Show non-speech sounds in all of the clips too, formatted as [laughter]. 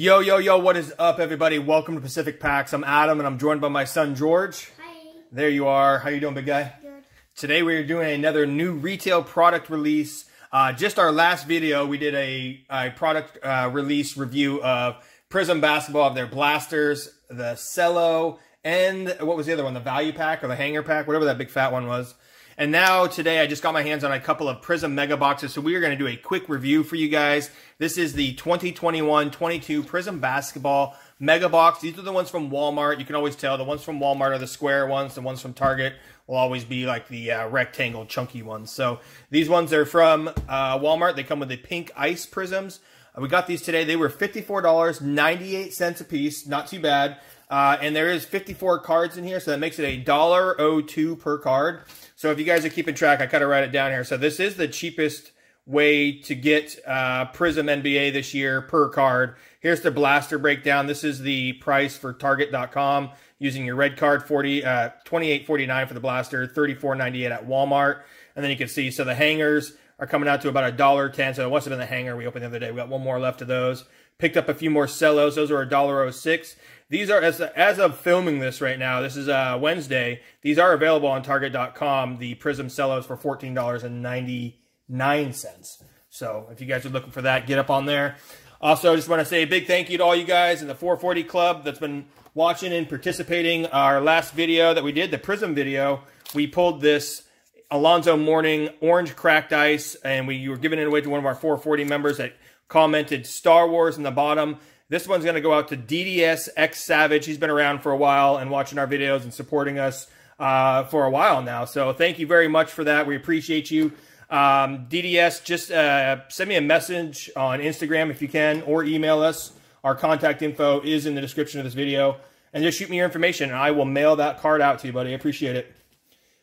Yo, yo, yo, what is up, everybody? Welcome to Pacific Packs. I'm Adam, and I'm joined by my son, George. Hi. There you are. How you doing, big guy? Good. Today we're doing another new retail product release. Uh, just our last video, we did a, a product uh, release review of Prizm Basketball, of their blasters, the Cello, and what was the other one? The Value Pack or the Hanger Pack, whatever that big fat one was. And now today I just got my hands on a couple of Prizm Mega Boxes, so we are going to do a quick review for you guys. This is the 2021-22 Prizm Basketball Mega Box. These are the ones from Walmart. You can always tell the ones from Walmart are the square ones. The ones from Target will always be like the uh, rectangle chunky ones. So these ones are from uh, Walmart. They come with the pink ice prisms. Uh, we got these today. They were $54.98 a piece. Not too bad. Uh, and there is 54 cards in here, so that makes it a $1.02 per card. So if you guys are keeping track, I kind of write it down here. So this is the cheapest way to get uh, Prizm NBA this year per card. Here's the blaster breakdown. This is the price for Target.com using your red card, 40, uh, 28.49 for the blaster, 34.98 at Walmart. And then you can see, so the hangers are coming out to about a dollar ten. So it must have been the hanger we opened the other day. We got one more left of those. Picked up a few more cellos. Those are a dollar oh six. These are, as, as of filming this right now, this is uh, Wednesday, these are available on Target.com, the Prizm Cellos for $14.99. So if you guys are looking for that, get up on there. Also, I just want to say a big thank you to all you guys in the 440 Club that's been watching and participating. Our last video that we did, the Prizm video, we pulled this Alonzo Mourning Orange Cracked Ice, and we were giving it away to one of our 440 members that commented Star Wars in the bottom. This one's going to go out to DDS X Savage. He's been around for a while and watching our videos and supporting us uh, for a while now. So thank you very much for that. We appreciate you. Um, DDS, just uh, send me a message on Instagram if you can, or email us. Our contact info is in the description of this video. And just shoot me your information, and I will mail that card out to you, buddy. I appreciate it.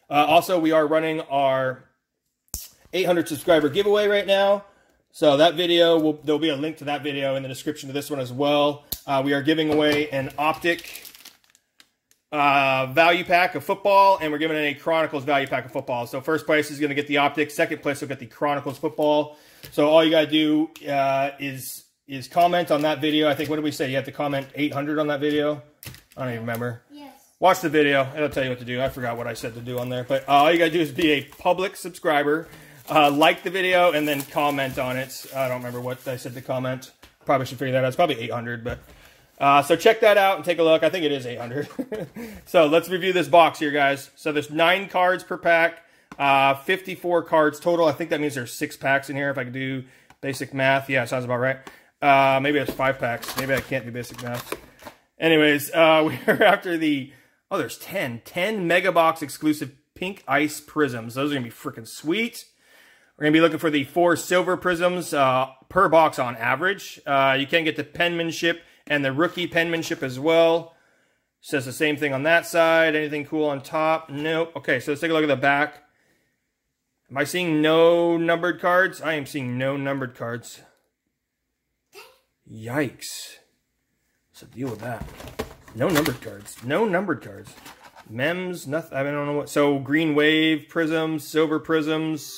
Uh, also, we are running our 800 subscriber giveaway right now. So that video, will, there'll be a link to that video in the description of this one as well. Uh, we are giving away an Optic uh, value pack of football, and we're giving a Chronicles value pack of football. So first place is going to get the Optic. Second place will get the Chronicles football. So all you got to do uh, is is comment on that video. I think, what did we say? You have to comment 800 on that video? I don't even remember. Yes. Watch the video. It'll tell you what to do. I forgot what I said to do on there. But uh, all you got to do is be a public subscriber. Uh, like the video and then comment on it. I don't remember what I said to comment. Probably should figure that out. It's probably 800, but uh, so check that out and take a look. I think it is 800. [laughs] so let's review this box here, guys. So there's nine cards per pack, uh, 54 cards total. I think that means there's six packs in here. If I can do basic math, yeah, sounds about right. Uh, maybe it's five packs. Maybe I can't do basic math. Anyways, uh, [laughs] we're after the oh, there's 10, 10 mega box exclusive pink ice prisms. Those are gonna be freaking sweet. We're going to be looking for the four silver prisms uh, per box on average. Uh, you can get the penmanship and the rookie penmanship as well. Says the same thing on that side. Anything cool on top? Nope. Okay, so let's take a look at the back. Am I seeing no numbered cards? I am seeing no numbered cards. Yikes. So deal with that? No numbered cards. No numbered cards. Mems, nothing. I don't know what. So, green wave prisms, silver prisms.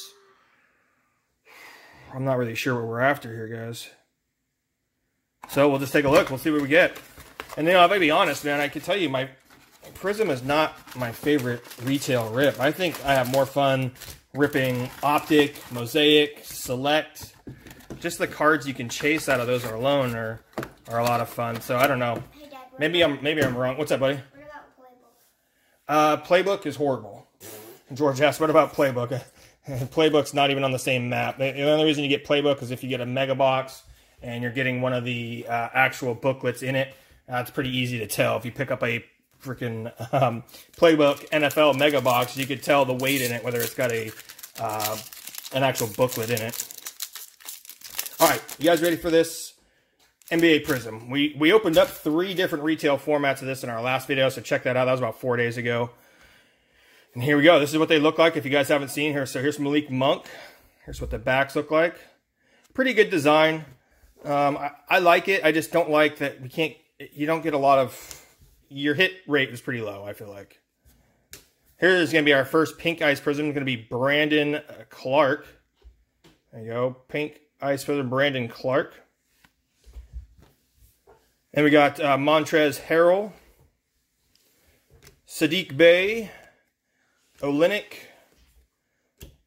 I'm not really sure what we're after here, guys. So we'll just take a look. We'll see what we get. And you know, if I be honest, man, I can tell you my Prizm is not my favorite retail rip. I think I have more fun ripping Optic, Mosaic, Select. Just the cards you can chase out of those alone are are a lot of fun. So I don't know. Hey, Dad, Maybe I'm maybe I'm wrong. What's up, buddy? What about Playbook? Uh, Playbook is horrible. George asked, what about Playbook? [laughs] Playbook's not even on the same map. The only reason you get Playbook is if you get a mega box and you're getting one of the uh, actual booklets in it. Uh, it's pretty easy to tell. If you pick up a freaking um, Playbook NFL mega box, you could tell the weight in it, whether it's got a uh, an actual booklet in it. All right, you guys ready for this? NBA Prizm. We we opened up three different retail formats of this in our last video, so check that out. That was about four days ago. And here we go. This is what they look like if you guys haven't seen here. So here's Malik Monk. Here's what the backs look like. Pretty good design. Um, I, I like it. I just don't like that we can't, you don't get a lot of, your hit rate is pretty low, I feel like. Here is going to be our first pink ice prism. It's going to be Brandon Clarke. There you go. Pink ice prism, Brandon Clarke. And we got uh, Montrez Harrell, Sadiq Bey, Olynyk,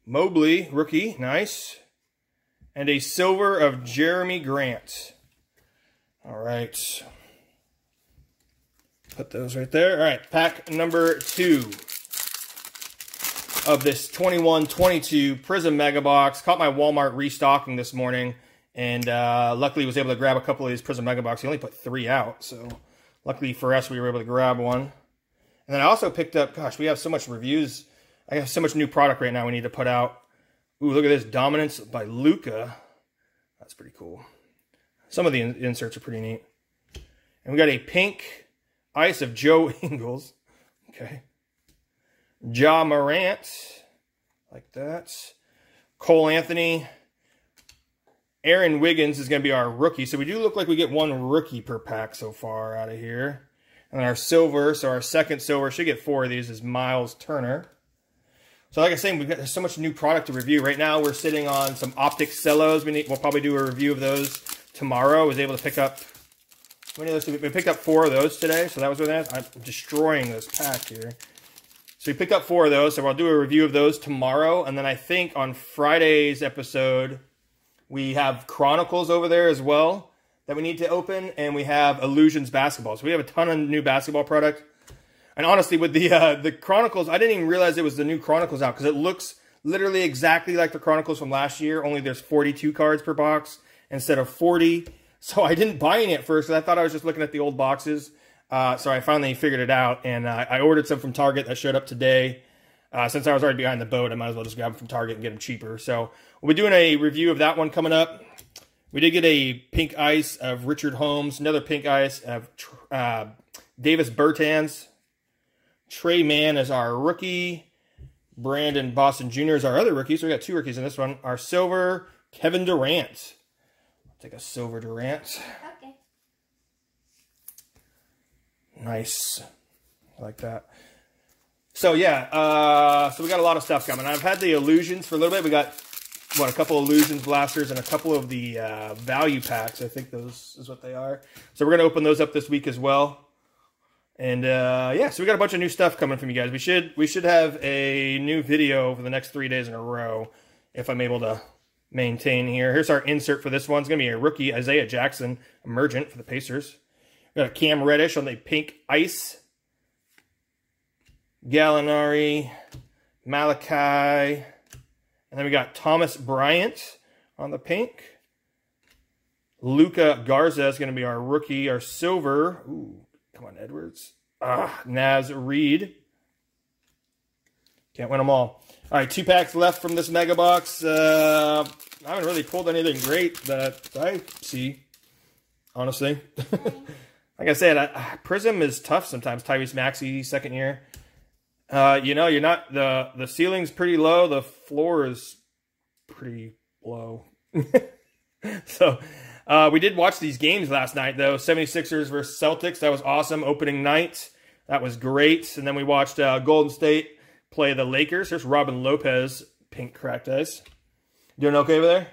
Mobley, rookie, nice. And a silver of Jerami Grant. All right. Put those right there. All right, pack number two of this 21-22 Prizm Mega Box. Caught my Walmart restocking this morning, and uh, luckily was able to grab a couple of these Prizm Mega Box. He only put three out, so luckily for us, we were able to grab one. And then I also picked up, gosh, we have so much reviews. I have so much new product right now we need to put out. Ooh, look at this. Dominance by Luka. That's pretty cool. Some of the in inserts are pretty neat. And we got a pink ice of Joe [laughs] Ingles. Okay. Ja Morant, like that. Cole Anthony. Aaron Wiggins is going to be our rookie. So we do look like we get one rookie per pack so far out of here. And our silver, so our second silver, should get four of these, is Myles Turner. So like I was saying, we've got there's so much new product to review. Right now, we're sitting on some Optic Cellos. We need, we'll probably do a review of those tomorrow. I was able to pick up, many of those? We picked up four of those today, so that was that is. I'm destroying this pack here. So we picked up four of those, so I'll do a review of those tomorrow. And then I think on Friday's episode, we have Chronicles over there as well that we need to open, and we have Illusions Basketball. So we have a ton of new basketball product. And honestly, with the uh, the Chronicles, I didn't even realize it was the new Chronicles out because it looks literally exactly like the Chronicles from last year, only there's 42 cards per box instead of 40. So I didn't buy any at first. I thought I was just looking at the old boxes. Uh, so I finally figured it out, and uh, I ordered some from Target that showed up today. Uh, since I was already behind the boat, I might as well just grab them from Target and get them cheaper. So we'll be doing a review of that one coming up. We did get a pink ice of Richard Holmes, another pink ice of uh, Davis Bertans. Tre Mann is our rookie. Brandon Boston Jr. is our other rookie. So we got two rookies in this one. Our silver, Kevin Durant. I'll take a silver Durant. Okay. Nice. I like that. So yeah, uh, so we got a lot of stuff coming. I've had the illusions for a little bit. We got what a couple illusions blasters and a couple of the uh, value packs. I think those is what they are. So we're gonna open those up this week as well. And uh, yeah, so we got a bunch of new stuff coming from you guys. We should we should have a new video for the next three days in a row if I'm able to maintain here. Here's our insert for this one. It's gonna be a rookie Isaiah Jackson emergent for the Pacers. We got a Cam Reddish on the pink ice. Gallinari, Malachi, and then we got Thomas Bryant on the pink. Luka Garza is going to be our rookie, our silver. Ooh, come on, Edwards. Ah, Naz Reid. Can't win them all. All right, two packs left from this mega box. Uh, I haven't really pulled anything great that I see, honestly. [laughs] like I said, I, Prizm is tough sometimes. Tyrese Maxey, second year. Uh, you know, you're not the the ceiling's pretty low. The floor is pretty low. [laughs] so uh, we did watch these games last night, though. 76ers versus Celtics. That was awesome. Opening night. That was great. And then we watched uh, Golden State play the Lakers. There's Robin Lopez, pink cracked eyes. Doing okay over there?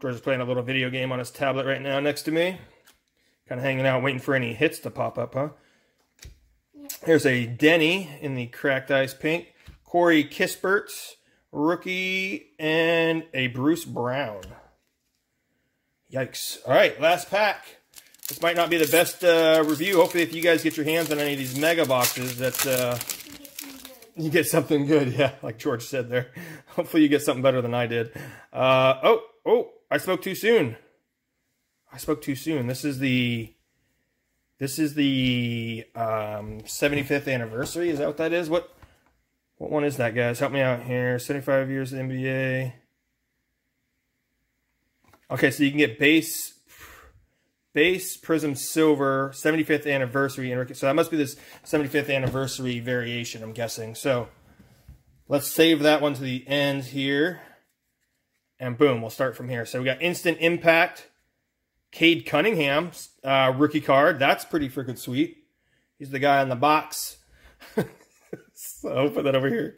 George is playing a little video game on his tablet right now next to me. Kind of hanging out, waiting for any hits to pop up, huh? Here's a Deni in the cracked ice pink. Corey Kispert, rookie, and a Bruce Brown. Yikes. All right, last pack. This might not be the best uh, review. Hopefully, if you guys get your hands on any of these mega boxes, that uh, you get something good. [laughs] Yeah, like George said there. Hopefully, you get something better than I did. Uh, oh, oh, I spoke too soon. I spoke too soon. This is the this is the um, 75th anniversary. Is that what that is? What what one is that, guys? Help me out here. 75 years of NBA. Okay, so you can get base base prism silver 75th anniversary. So that must be this 75th anniversary variation, I'm guessing. So let's save that one to the end here. And boom, we'll start from here. So we got instant impact. Cade Cunningham, uh, rookie card. That's pretty freaking sweet. He's the guy on the box. [laughs] so I'll put that over here.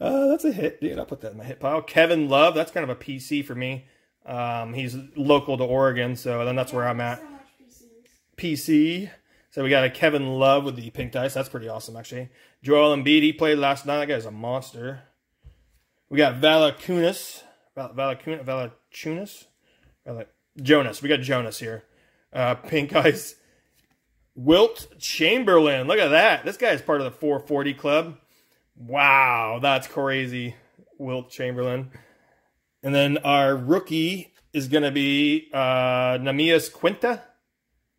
Uh, that's a hit, dude. I'll put that in my hit pile. Kevin Love. That's kind of a PC for me. Um, he's local to Oregon, so then that's where I'm at. PC. So we got a Kevin Love with the pink dice. That's pretty awesome, actually. Joel Embiid, he played last night. That guy's a monster. We got Valakunas. Valakunas? Valachunas? Val Jonas. We got Jonas here. Uh, pink ice. Wilt Chamberlain. Look at that. This guy is part of the 440 club. Wow, that's crazy. Wilt Chamberlain. And then our rookie is going to be uh, Neemias Queta.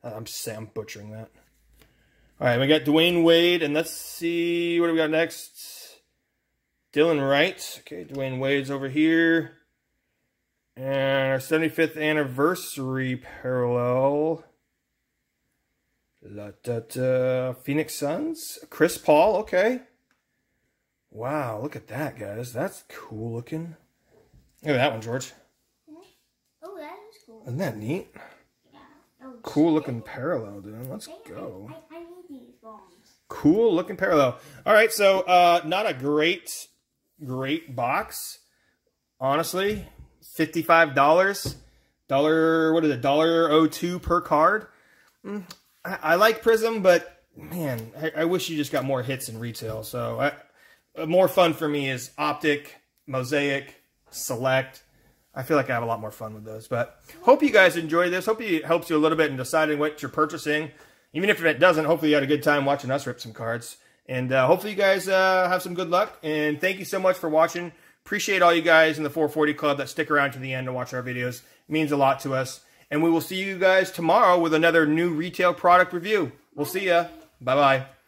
I'm Sam butchering that. All right, we got Dwyane Wade, and let's see what do we got next. Dylan Wright. Okay, Dwyane Wade's over here. And our 75th anniversary parallel. La, da, da, Phoenix Suns. Chris Paul, okay. Wow, look at that, guys. That's cool looking. Look at that one, George. Oh, that is cool. Isn't that neat? Yeah. Oh, Cool looking parallel, dude. Let's I, go. I, I need these bombs. Cool looking parallel. All right, so uh, not a great, great box. Honestly, fifty-five dollars. Dollar, what is it? Dollar oh two per card. Mm, I, I like Prizm, but man, I, I wish you just got more hits in retail. So I, uh, more fun for me is Optic, Mosaic, Select. I feel like I have a lot more fun with those. But hope you guys enjoy this. Hope it helps you a little bit in deciding what you're purchasing. Even if it doesn't, hopefully you had a good time watching us rip some cards. And uh, hopefully you guys uh, have some good luck. And thank you so much for watching. Appreciate all you guys in the 440 Club that stick around to the end to watch our videos. It means a lot to us. And we will see you guys tomorrow with another new retail product review. We'll see ya. Bye-bye.